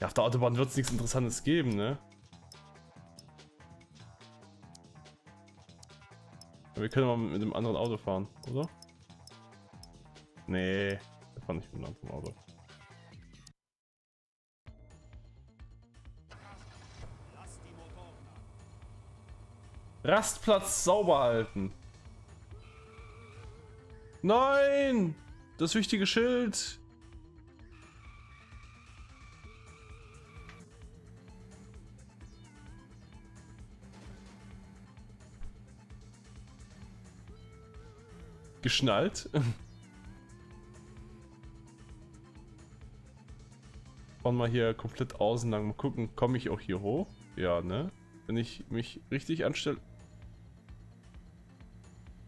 Ja, auf der Autobahn wird es nichts Interessantes geben, ne? Aber wir können mal mit dem anderen Auto fahren, oder? Nee, wir fahren nicht mit dem anderen Auto. Rastplatz sauber halten. Nein! Das wichtige Schild! Geschnallt? Fahren wir hier komplett außen lang. Mal gucken, komme ich auch hier hoch? Ja, ne? Wenn ich mich richtig anstelle.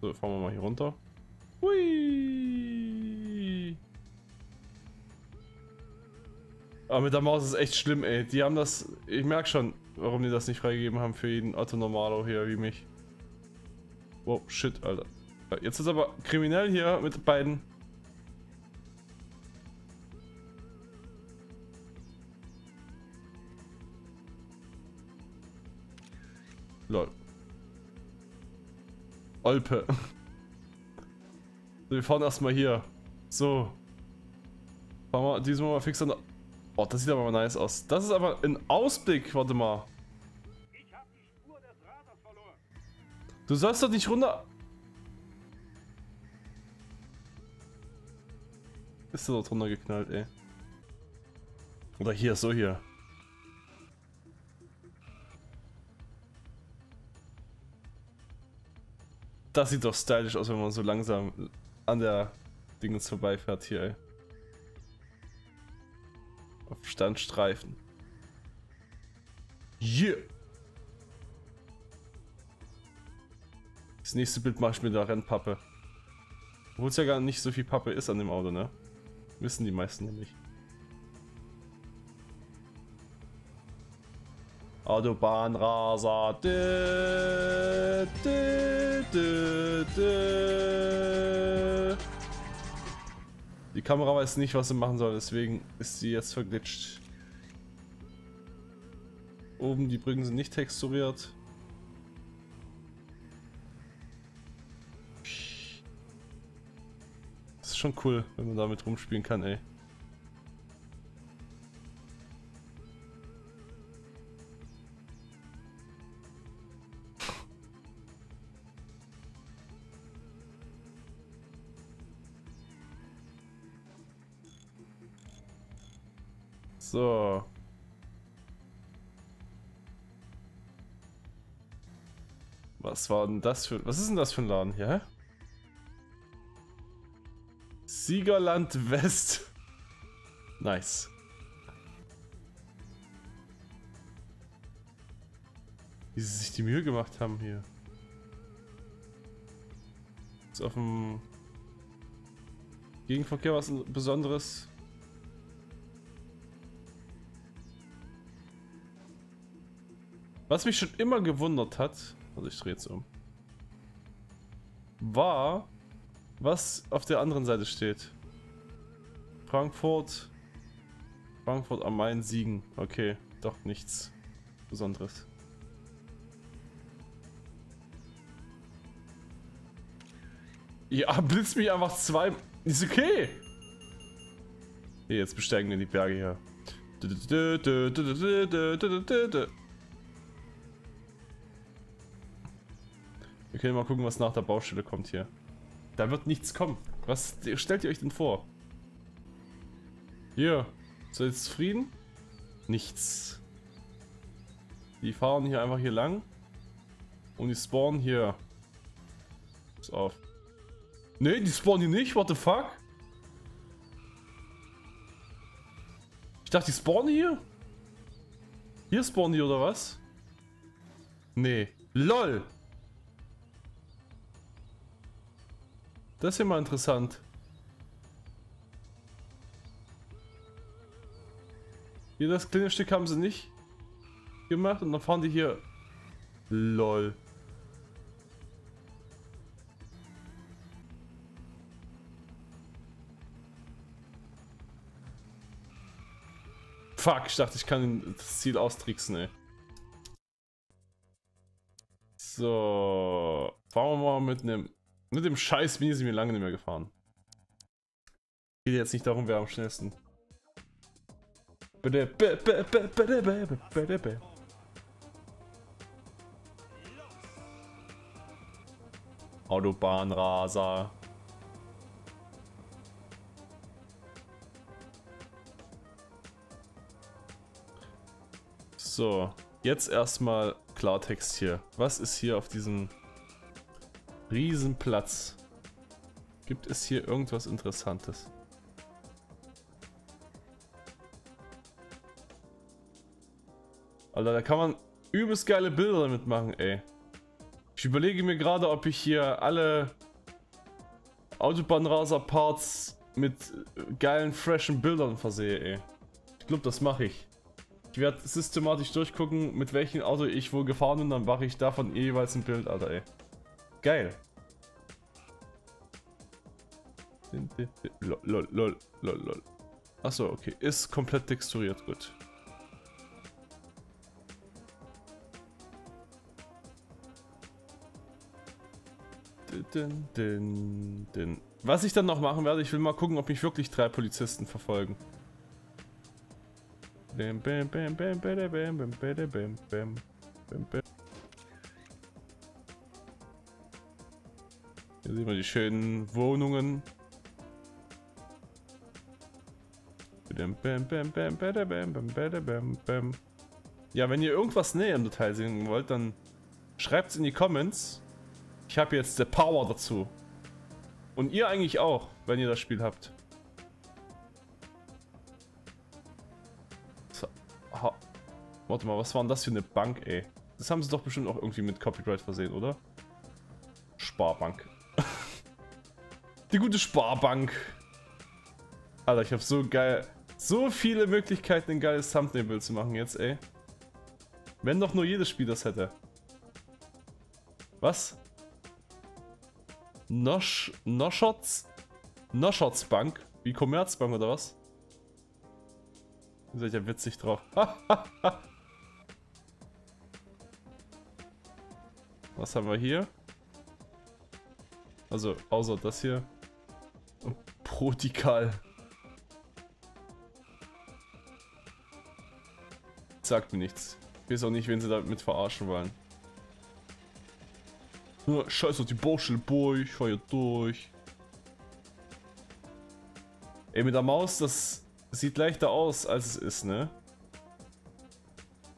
So, fahren wir mal hier runter. Hui. Aber mit der Maus ist echt schlimm, ey. Die haben das... Ich merke schon, warum die das nicht freigegeben haben für jeden Otto Normalo hier wie mich. Wow, shit, Alter. Jetzt ist aber kriminell hier mit beiden. Lol. Olpe. So, wir fahren erstmal hier. So. Fahren wir diesmal mal fix an. Oh, das sieht aber mal nice aus. Das ist aber ein Ausblick. Warte mal. Du sollst doch nicht runter. Ist er drunter geknallt, ey. Oder hier, so hier. Das sieht doch stylisch aus, wenn man so langsam an der Dingens vorbeifährt hier, ey. Auf Standstreifen. Yeah! Das nächste Bild mache ich mit der Rennpappe. Obwohl es ja gar nicht so viel Pappe ist an dem Auto, ne? Wissen die meisten ja nicht. Autobahnraser. Dö, dö, dö, dö. Die Kamera weiß nicht, was sie machen soll, deswegen ist sie jetzt verglitscht. Oben die Brücken sind nicht texturiert. Ist schon cool, wenn man damit rumspielen kann, ey. So. Was war denn das für... Was ist denn das für ein Laden hier? Siegerland West. Nice. Wie sie sich die Mühe gemacht haben hier. Ist auf dem Gegenverkehr was Besonderes? Was mich schon immer gewundert hat, also ich drehe jetzt um, war, was auf der anderen Seite steht. Frankfurt, Frankfurt am Main siegen. Okay, doch nichts Besonderes. Ja, blitzt mich einfach zwei. Ist okay. Hier, jetzt besteigen wir die Berge hier. Wir können mal gucken, was nach der Baustelle kommt hier. Da wird nichts kommen. Was stellt ihr euch denn vor? Hier. So jetzt zufrieden? Nichts. Die fahren hier einfach hier lang. Und die spawnen hier. Pass auf. Ne, die spawnen hier nicht. What the fuck? Ich dachte, die spawnen hier. Hier spawnen die oder was? Nee. LOL. Das ist mal interessant. Hier das kleine Stück haben sie nicht gemacht und dann fahren die hier. LOL. Fuck, ich dachte, ich kann das Ziel austricksen, ey. So, fahren wir mal mit einem mit dem scheiß Mini sind wir lange nicht mehr gefahren. Geht jetzt nicht darum, wer am schnellsten. Autobahnraser. So, jetzt erstmal Klartext hier. Was ist hier auf diesem Riesenplatz? Gibt es hier irgendwas Interessantes? Alter, da kann man übelst geile Bilder damit machen, ey. Ich überlege mir gerade, ob ich hier alle Autobahnraser-Parts mit geilen, freshen Bildern versehe, ey. Ich glaube, das mache ich. Ich werde systematisch durchgucken, mit welchem Auto ich wo gefahren bin, dann mache ich davon jeweils ein Bild, Alter, ey. Geil. Lol, lol, lol, lol. Achso, okay. Ist komplett texturiert, gut. Was ich dann noch machen werde, ich will mal gucken, ob mich wirklich drei Polizisten verfolgen. Hier sehen wir die schönen Wohnungen. Ja, wenn ihr irgendwas näher im Detail sehen wollt, dann schreibt es in die Comments. Ich habe jetzt the Power dazu. Und ihr eigentlich auch, wenn ihr das Spiel habt. Warte mal, was war denn das für eine Bank, ey? Das haben sie doch bestimmt auch irgendwie mit Copyright versehen, oder? Sparbank. Die gute Sparbank. Alter, ich habe so geil... So viele Möglichkeiten, ein geiles Thumbnail-Bild zu machen jetzt, ey. Wenn doch nur jedes Spiel das hätte. Was? Nosch... Noschots? Noschots Bank? Wie Commerzbank oder was? Ihr seid ja witzig drauf. was haben wir hier? Also, außer das hier. Protikal. Sagt mir nichts. Ich weiß auch nicht, wen sie damit verarschen wollen. Nur scheiß auf die Baustelle, boy, ich fahr durch. Ey, mit der Maus, das sieht leichter aus, als es ist, ne?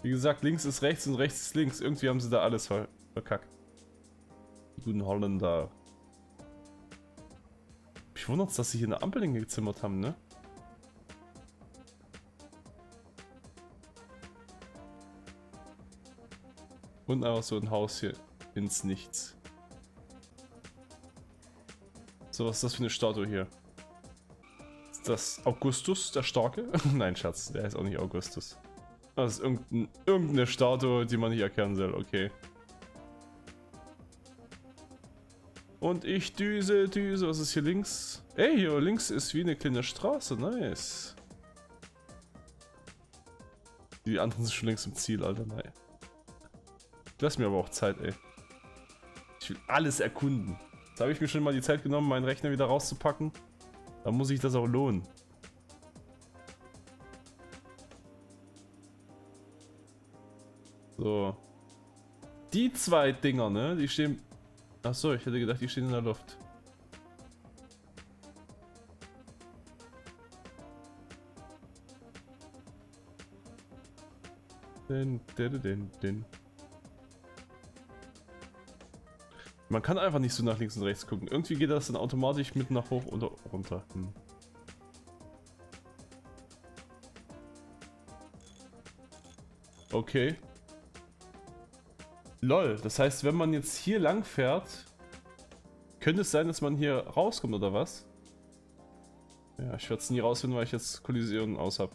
Wie gesagt, links ist rechts und rechts ist links. Irgendwie haben sie da alles ver verkackt. Die guten Holländer. Ich wundert dass sie hier eine Ampel hingezimmert haben, ne? Und einfach so ein Haus hier ins Nichts. So, was ist das für eine Statue hier? Ist das Augustus, der Starke? Nein, Schatz, der ist auch nicht Augustus. Das ist irgendein, irgendeine Statue, die man nicht erkennen soll, okay. Und ich düse, düse, was ist hier links? Ey, hier links ist wie eine kleine Straße, nice. Die anderen sind schon längst im Ziel, Alter, nein. Lass mir aber auch Zeit, ey. Ich will alles erkunden. Jetzt habe ich mir schon mal die Zeit genommen, meinen Rechner wieder rauszupacken. Da muss ich das auch lohnen. So. Die zwei Dinger, ne? Die stehen... Achso, ich hätte gedacht, die stehen in der Luft. Den, den, den, den. Man kann einfach nicht so nach links und rechts gucken. Irgendwie geht das dann automatisch mit nach hoch und runter. Hm. Okay. Lol, das heißt, wenn man jetzt hier lang fährt, könnte es sein, dass man hier rauskommt, oder was? Ja, ich werde es nie rausfinden, weil ich jetzt Kollisionen aus habe.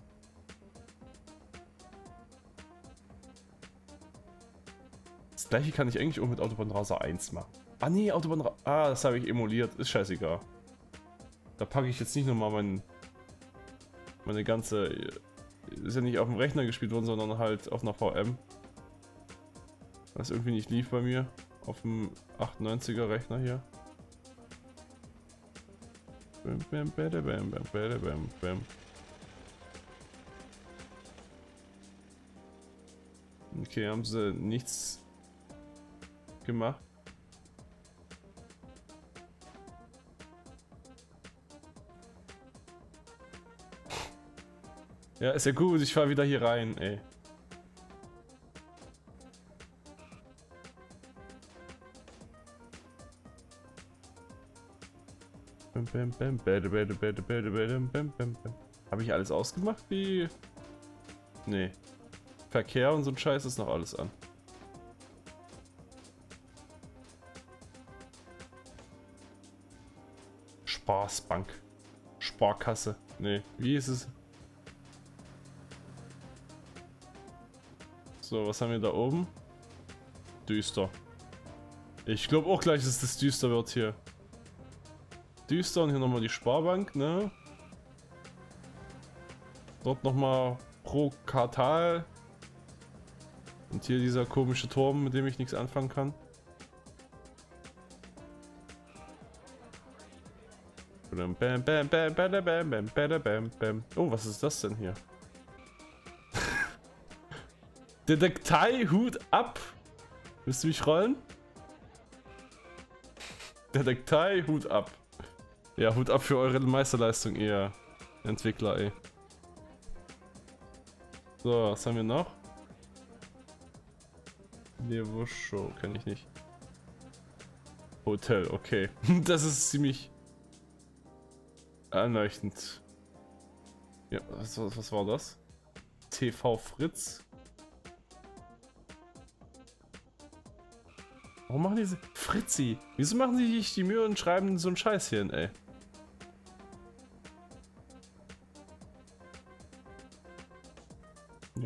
Das gleiche kann ich eigentlich auch mit Autobahnraser 1 machen. Ah nee, Autobahn... Ah, das habe ich emuliert. Ist scheißegal. Da packe ich jetzt nicht nochmal mein, meine ganze ist ja nicht auf dem Rechner gespielt worden, sondern halt auf einer VM. Was irgendwie nicht lief bei mir. Auf dem 98er Rechner hier. Bam, bam, bam, bam, bam, bam, bam. Okay, haben sie nichts gemacht. Ja, ist ja gut, ich fahr wieder hier rein, ey. Habe ich alles ausgemacht? Wie? Nee. Verkehr und so ein Scheiß ist noch alles an. Spaßbank. Sparkasse. Nee, wie ist es? So, was haben wir da oben? Düster. Ich glaube auch gleich, dass das düster wird hier ist düster und hier nochmal die Sparbank, ne? Dort nochmal pro Kartal. Und hier dieser komische Turm, mit dem ich nichts anfangen kann. Oh, was ist das denn hier? Detektei Hut ab! Willst du mich rollen? Detektei Hut ab! Ja, Hut ab für eure Meisterleistung, ihr Entwickler, ey. So, was haben wir noch? Show, kenne ich nicht. Hotel, okay. das ist ziemlich erleuchtend. Ja, was, was war das? TV Fritz? Warum machen diese... Fritzi! Wieso machen sie sich die Mühe und schreiben so einen Scheiß hier hin, ey?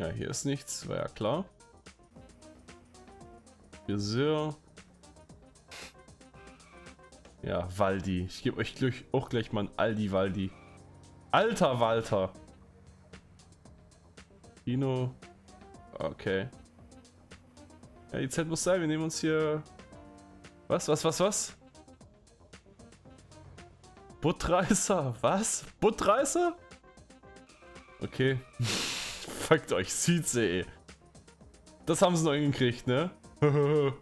Ja, hier ist nichts, war ja klar. Friseur. Ja, Waldi. Ich gebe euch gleich, auch gleich mal ein Aldi Waldi. Alter Walter. Kino. Okay. Ja, die Zeit muss sein. Wir nehmen uns hier... Was, was, was, was? Buttreißer. Was? Buttreißer? Okay. Fuckt euch. Eh. Das haben sie noch hingekriegt, ne?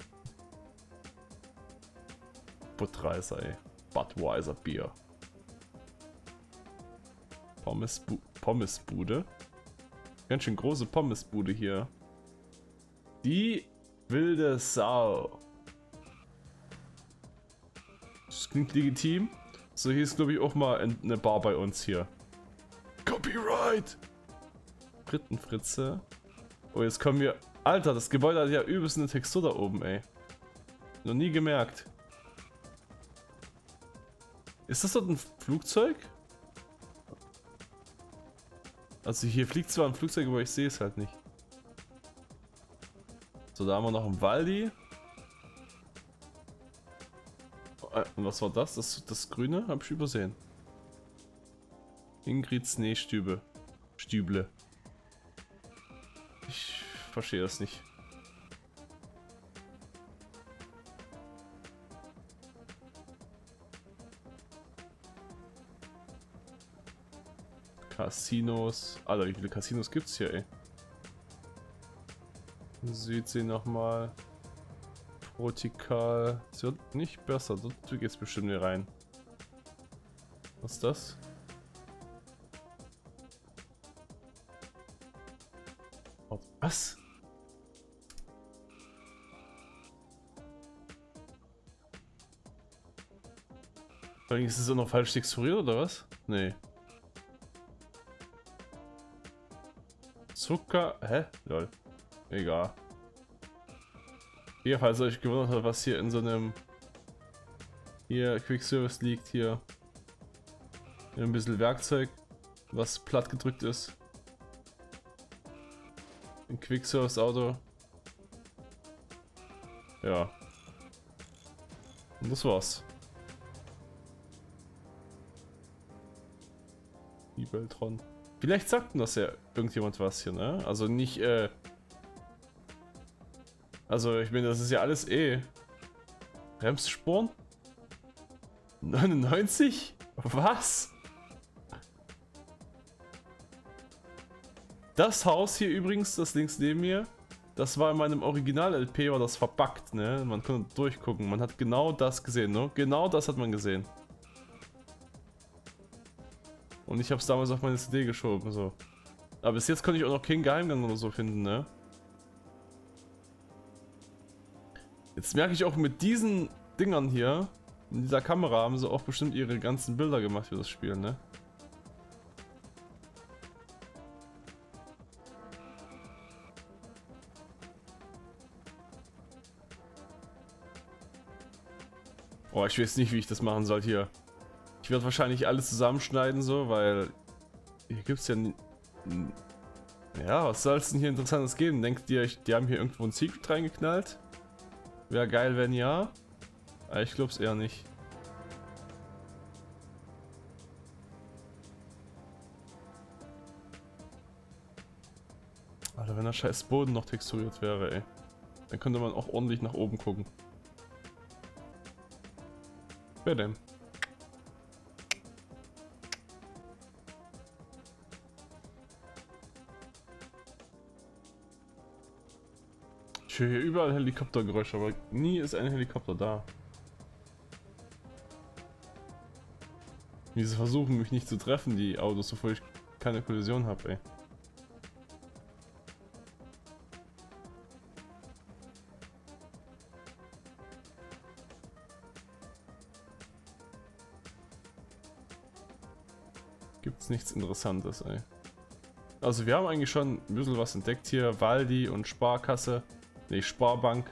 Budweiser, ey. Budweiser Bier. Pommesbu Pommesbude. Ganz schön große Pommesbude hier. Die wilde Sau. Das klingt legitim. So hieß glaube ich auch mal eine Bar bei uns hier. Copyright! Frittenfritze. Oh, jetzt kommen wir Alter, das Gebäude hat ja übelst eine Textur da oben, ey. Noch nie gemerkt. Ist das dort ein Flugzeug? Also hier fliegt zwar ein Flugzeug, aber ich sehe es halt nicht. So, da haben wir noch einen Waldi. Äh, und was war das? Das, das Grüne? Hab ich übersehen. Ingrid Schneestübe. Stüble. Verstehe das nicht. Casinos. Alter, wie viele Casinos gibt's hier, ey? Südsee nochmal. Protikal. Es wird nicht besser. Dort geht's bestimmt hier rein. Was ist das? Was? Ist es auch noch falsch texturiert oder was? Nee. Zucker. Hä? Lol. Egal. Hier, falls euch gewundert hat, was hier in so einem hier Quick Service liegt, hier. hier ein bisschen Werkzeug, was platt gedrückt ist. Ein Quick Service Auto. Ja. Und das war's. Die Beltron. Vielleicht sagt das ja irgendjemand was hier, ne? Also nicht, äh... Also, ich meine, das ist ja alles eh... Bremssporen? 99? Was? Das Haus hier übrigens, das links neben mir, das war in meinem Original-LP, war das verpackt, ne? Man konnte durchgucken, man hat genau das gesehen, ne? Genau das hat man gesehen. Und ich habe es damals auf meine CD geschoben, so. Aber bis jetzt konnte ich auch noch keinen Geheimgang oder so finden, ne? Jetzt merke ich auch mit diesen Dingern hier, in dieser Kamera haben sie auch bestimmt ihre ganzen Bilder gemacht für das Spiel, ne? Oh, ich weiß nicht, wie ich das machen soll hier. Ich werde wahrscheinlich alles zusammenschneiden so, weil hier gibt es ja... Ja, was soll es denn hier Interessantes geben? Denkt ihr, die haben hier irgendwo ein Secret reingeknallt? Wäre geil, wenn ja. Aber ich glaube es eher nicht. Alter, wenn der scheiß Boden noch texturiert wäre, ey. Dann könnte man auch ordentlich nach oben gucken. Wer Höre hier überall Helikoptergeräusche, aber nie ist ein Helikopter da. Wie sie versuchen mich nicht zu treffen, die Autos, bevor ich keine Kollision habe, ey. Gibt's nichts Interessantes, ey. Also wir haben eigentlich schon ein bisschen was entdeckt hier. Waldi und Sparkasse. Nee, Sparbank.